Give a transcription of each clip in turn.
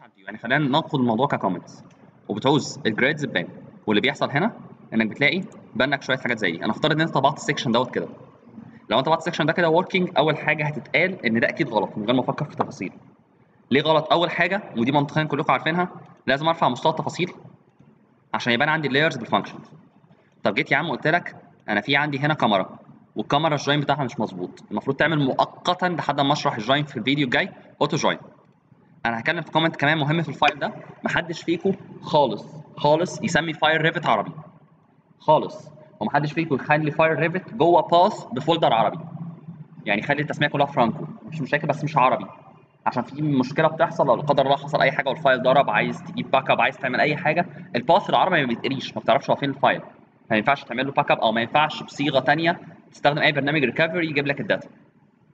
على ال view يعني خلينا ناخد الموضوع ك comments وبتعوز ال grids تبان واللي بيحصل هنا إنك بتلاقي بانك شوية حاجات زي دي. أنا أفترض إن أنت طبعت ال section دوت كده. لو أنت طبعت ال section ده كده working أول حاجة هتتقال إن ده أكيد غلط من غير ما أفكر في تفاصيل. ليه غلط؟ أول حاجة ودي منطقيا كلكم عارفينها لازم أرفع مستوى التفاصيل عشان يبان عندي ال layers بال functions طب جيت يا عم قلت لك أنا في عندي هنا كمرة والكمرة ال join بتاعها مش مظبوط. المفروض تعمل مؤقتا لحد ما أشرح ال join في الفيديو الجاي auto join أنا هتكلم في comment كمان مهم في ال file ده. محدش فيكم خالص خالص يسمي file Revit عربي. خالص. ومحدش فيكم يخلي file Revit جوه path ب folder عربي. يعني خلي التسمية كلها فرانكو. مش مشاكل بس مش عربي. عشان في مشكلة بتحصل لو لا قدر الله حصل أي حاجة وال file ضرب عايز تجيب backup عايز تعمل أي حاجة ال path العربي ما بيتقريش ما بتعرفش هو فين ال file ما ينفعش تعمل له backup أو ما ينفعش بصيغة ثانية تستخدم أي برنامج recovery يجيب لك ال data.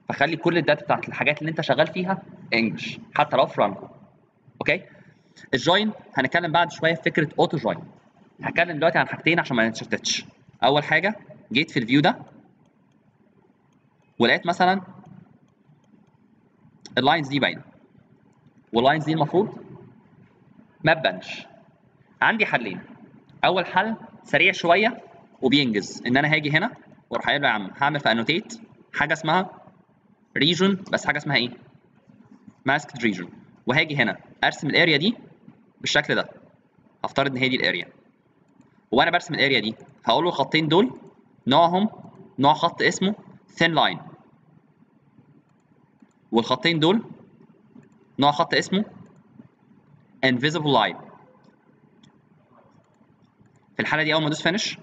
فخلي كل ال data بتاعت الحاجات اللي انت شغال فيها English حتى لو فرانكو okay؟ ال join هنتكلم بعد شوية في فكرة auto join هتكلم دلوقتي عن حاجتين عشان ما نتشتتش. أول حاجة جيت في ال view ده ولقيت مثلا ال lines دي باينة. وال lines دي المفروض ما تبانش. عندي حلين. أول حل سريع شوية وبينجز. إن أنا هاجي هنا وأروح قايل له يا عم هعمل في annotate حاجة اسمها region بس حاجة اسمها إيه؟ masked region. وهاجي هنا أرسم ال area دي بالشكل ده. هفترض إن هي دي ال area. وأنا برسم ال area دي هقول له الخطين دول نوعهم نوع خط اسمه thin line والخطين دول نوع خط اسمه invisible line. في الحالة دي أول ما أدوس finish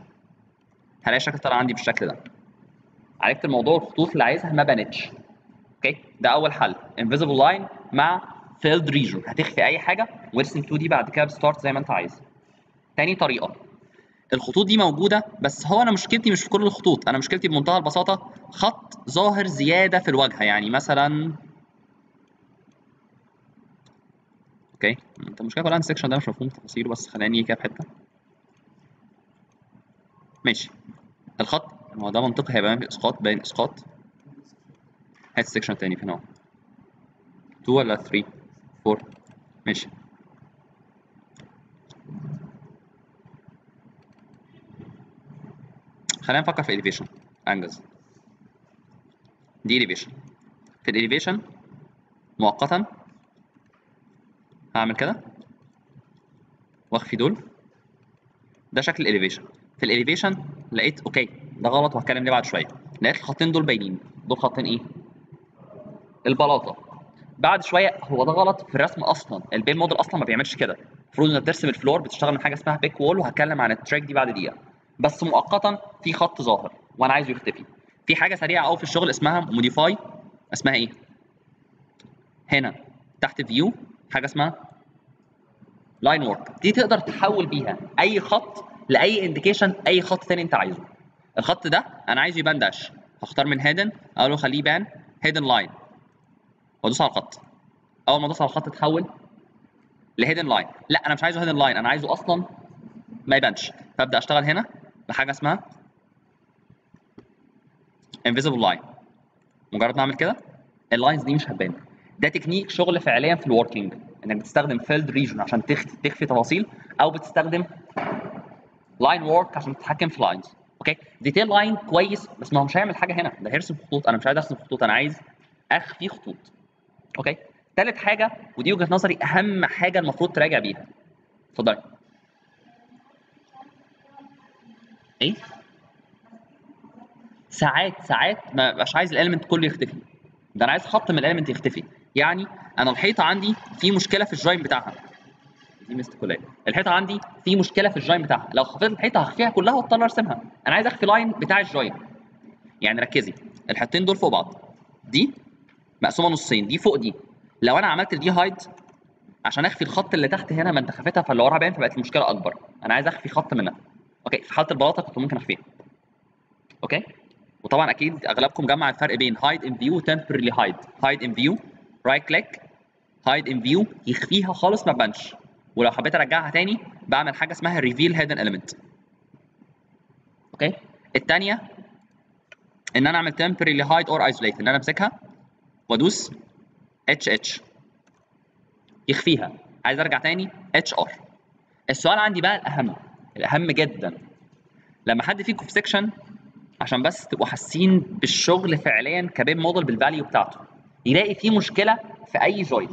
هلاقي الشكل طلع عندي بالشكل ده. عالجت الموضوع الخطوط اللي عايزها ما بانتش. okay؟ ده أول حل. Invisible line مع filled region. هتخفي أي حاجة وارسم 2D بعد كده بستارت زي ما أنت عايز. تاني طريقة. الخطوط دي موجودة بس هو أنا مشكلتي مش في كل الخطوط. أنا مشكلتي بمنتهى البساطة خط ظاهر زيادة في الواجهة. يعني مثلا okay؟ أنت المشكلة كلها ال section ده مش مفهوم تفاصيله بس خلاني كده في حتة. ماشي. الخط هو ده منطقي هيبقى باين إسقاط باين إسقاط. هات ال section تاني فين هو 2 ولا 3 4 ماشي. خلينا نفكر في elevation. انجز دي elevation. في ال elevation مؤقتا هعمل كده. واخفي دول. ده شكل ال elevation في ال elevation لقيت okay ده غلط وهتكلم ليه بعد شوية. لقيت الخطين دول باينين. دول خطين إيه؟ البلاطة. بعد شوية هو ده غلط في الرسم أصلا. ال BIM model أصلا ما بيعملش كده. المفروض إنك ترسم ال floor بتشتغل من حاجة اسمها pick wall وهتكلم عن ال track دي بعد دقيقة. بس مؤقتا في خط ظاهر وأنا عايزه يختفي. في حاجة سريعة قوي في الشغل اسمها modify اسمها إيه؟ هنا تحت view حاجة اسمها line work دي تقدر تحول بيها أي خط لأي indication أي خط تاني أنت عايزه. الخط ده أنا عايزه يبان dash هختار من hidden أقول له خليه يبان hidden line وادوس على الخط أول ما ادوس على الخط اتحول ل hidden line لا أنا مش عايزه hidden line أنا عايزه أصلا ما يبانش. فأبدأ أشتغل هنا بحاجه اسمها invisible line. مجرد ما أعمل كده ال lines دي مش هتبان. ده تكنيك شغل فعليا في ال working إنك بتستخدم filled region عشان تخفي تخفي تفاصيل أو بتستخدم line work عشان تتحكم في lines okay؟ Detail line كويس بس ما هو مش هيعمل حاجة هنا. ده هيرسم خطوط أنا مش عايز أرسم خطوط أنا عايز أخفي خطوط. okay؟ ثالث حاجة ودي وجهة نظري أهم حاجة المفروض تراجع بيها. اتفضلي. إيه؟ ساعات ساعات ما ببقاش عايز ال element كله يختفي. ده أنا عايز خط من ال element يختفي. يعني أنا الحيطة عندي في مشكلة في ال join بتاعها. دي مستكوليه الحيطة عندي في مشكلة في ال join بتاعها. لو خفيت الحيطة هخفيها كلها واضطر أرسمها. أنا عايز أخفي line بتاع ال join يعني ركزي. الحيطتين دول فوق بعض. دي مقسومة نصين دي فوق دي. لو أنا عملت دي hide عشان أخفي الخط اللي تحت هنا ما انت خفيتها فاللي وراها باين فبقت المشكلة أكبر. أنا عايز أخفي خط منها. okay في حالة البلاطة كنت ممكن أخفيها. okay؟ وطبعا أكيد أغلبكم جمع الفرق بين hide in view و temporarily hide hide in view right click hide in view يخفيها خالص ما تبانش. ولو حبيت أرجعها تاني بعمل حاجة اسمها reveal hidden element okay؟ الثانية إن أنا أعمل temporarily hide or isolate. إن أنا أمسكها وادوس HH يخفيها. عايز أرجع تاني؟ HR السؤال عندي بقى الأهم الأهم جدا. لما حد فيكم في section عشان بس تبقوا حاسين بالشغل فعليا ك BIM model بال value بتاعته يلاقي فيه مشكلة في أي joint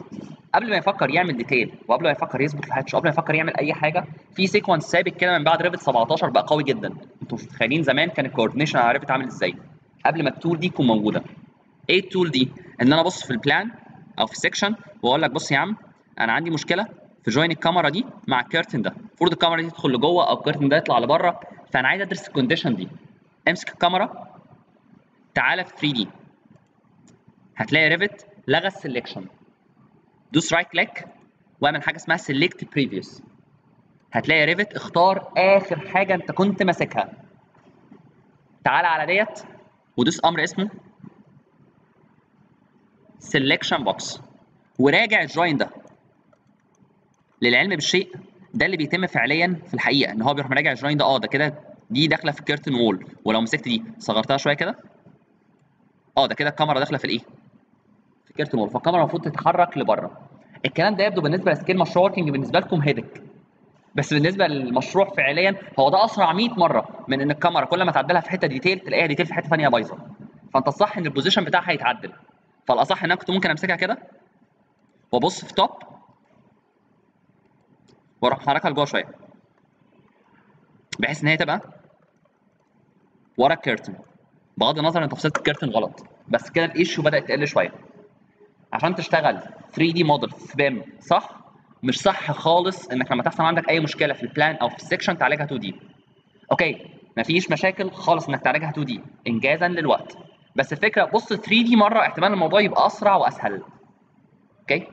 قبل ما يفكر يعمل detail وقبل ما يفكر يظبط ال hatch وقبل ما يفكر يعمل أي حاجة في sequence ثابت كده من بعد Revit 17 بقى قوي جدا. أنتوا متخيلين زمان كان ال coordination على Revit عامل إزاي؟ قبل ما ال tool دي تكون موجودة. إيه ال tool دي؟ ان أنا ابص في ال plan أو في ال section واقول لك بص يا عم أنا عندي مشكلة في join الكمرة دي مع ال curtain ده. المفروض الكمرة دي تدخل لجوه أو ال curtain ده يطلع لبره فانا عايز ادرس ال condition دي. امسك الكمرة تعالى في 3D هتلاقي Revit لغى ال selection دوس right click واعمل حاجة اسمها select previous هتلاقي Revit اختار آخر حاجة انت كنت ماسكها. تعالى على ديت ودوس أمر اسمه. selection box وراجع ال join ده للعلم بالشيء ده اللي بيتم فعليا في الحقيقة إن هو بيروح مراجع ال join ده. آه ده كده دي داخلة في ال curtain wall ولو مسكت دي صغرتها شوية كده. آه ده كده الكمرة داخلة في الإيه؟ في ال curtain wall فالكمرة المفروض تتحرك لبره. الكلام ده يبدو بالنسبة ل scale مشروع working بالنسبة لكم headache. بس بالنسبة للمشروع فعليا هو ده أسرع 100 مرة من إن الكمرة كل ما تعدلها في حتة detail تلاقيها detail في حتة ثانية بايظة. فأنت الصح إن ال position بتاعها يتعدل فالأصح إن أنا كنت ممكن أمسكها كده وأبص في top وأروح محركها لجوه شوية بحيث إن هي تبقى ورا ال curtain بغض النظر إن تفصيله ال curtain غلط بس كده ال issue بدأت تقل شوية. عشان تشتغل 3 دي موديل في BIM صح مش صح خالص إنك لما تحصل عندك أي مشكلة في ال plan أو في ال section تعالجها 2D okay مفيش مشاكل خالص إنك تعالجها 2D انجازا للوقت. بس الفكرة بص 3D مرة احتمال الموضوع يبقى أسرع وأسهل. okay؟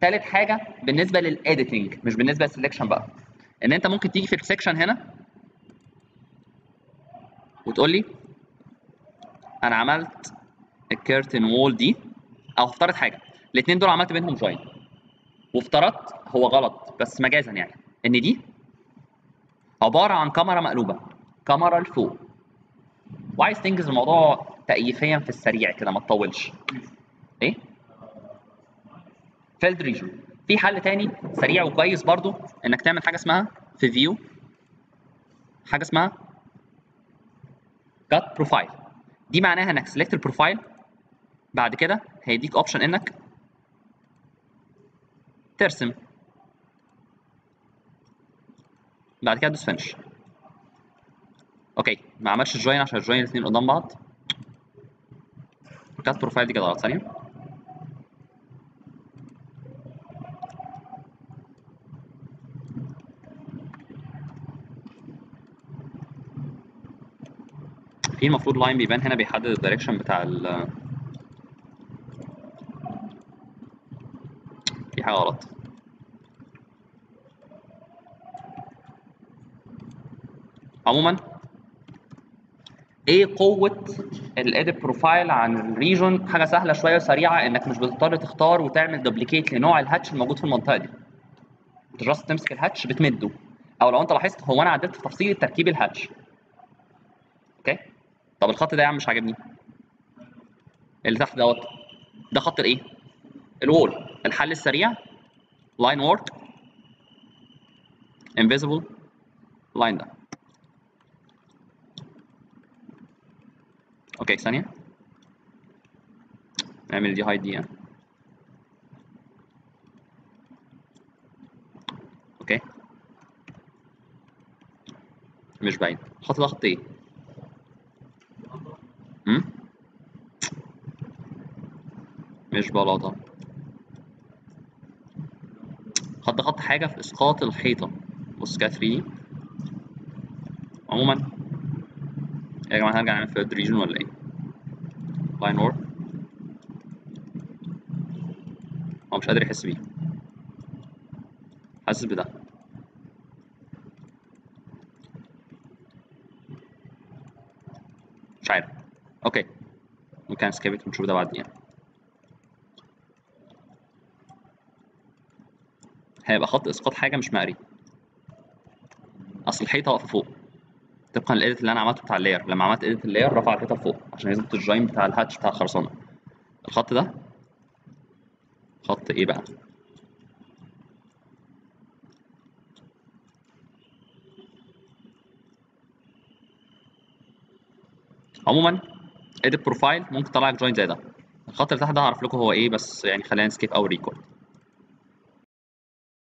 تالت حاجة بالنسبة لل editing مش بالنسبة لل selection بقى. إن أنت ممكن تيجي في ال section هنا وتقول لي أنا عملت ال curtain wall دي أو افترض حاجة الاثنين دول عملت بينهم join وافترضت هو غلط بس مجازا يعني. إن دي عبارة عن كمرة مقلوبة كمرة لفوق. وعايز تنجز الموضوع تأييفيا في السريع كده ما تطولش. إيه؟ filled region في حل تاني سريع وكويس برضو إنك تعمل حاجة اسمها في view حاجة اسمها cut profile دي معناها إنك select ال profile بعد كده هيديك option إنك ترسم. بعد كده تدوس finish okay ما عملش ال join عشان ال join الاثنين قدام بعض. cut profile دي كده غلط ثانية. في المفروض line بيبان هنا بيحدد ال direction بتاع ال في حاجة غلط. عموما إيه قوة ال edit profile عن ال region حاجة سهلة شوية وسريعة إنك مش بتضطر تختار وتعمل duplicate لنوع ال hatch الموجود في المنطقة دي. just تمسك ال hatch بتمده. أو لو أنت لاحظت هو أنا عدلت في تفصيل تركيب ال hatch. okay؟ طب الخط ده يا عم مش عاجبني. اللي تحت دوت. ده خط الإيه؟ ال wall. الحل السريع. linework invisible line ده. okay ثانية. نعمل دي hide دي يعني. okay. مش باين الخط ده خط إيه مش بلاطة. خط خط حاجة في إسقاط الحيطة. بص كده 3 عموما. يا جماعة هنرجع نعمل filled region ولا إيه؟ linework هو مش قادر يحس بيه. حاسس بده. مش عارف. okay. ممكن skip it ونشوف ده بعدين هيبقى خط إسقاط حاجة مش مقري. أصل الحيطة واقفة فوق. طبقا لل edit اللي أنا عملته بتاع ال layer لما عملت edit ال layer رفع الحيطة لفوق. عشان يظبط ال join بتاع ال hatch بتاع الخرسانة الخط ده؟ خط إيه بقى؟ عموما edit profile ممكن تطلع لك join زي ده. الخط اللي تحت ده هعرف لكم هو إيه بس يعني خلينا نسكيب أو ريكورد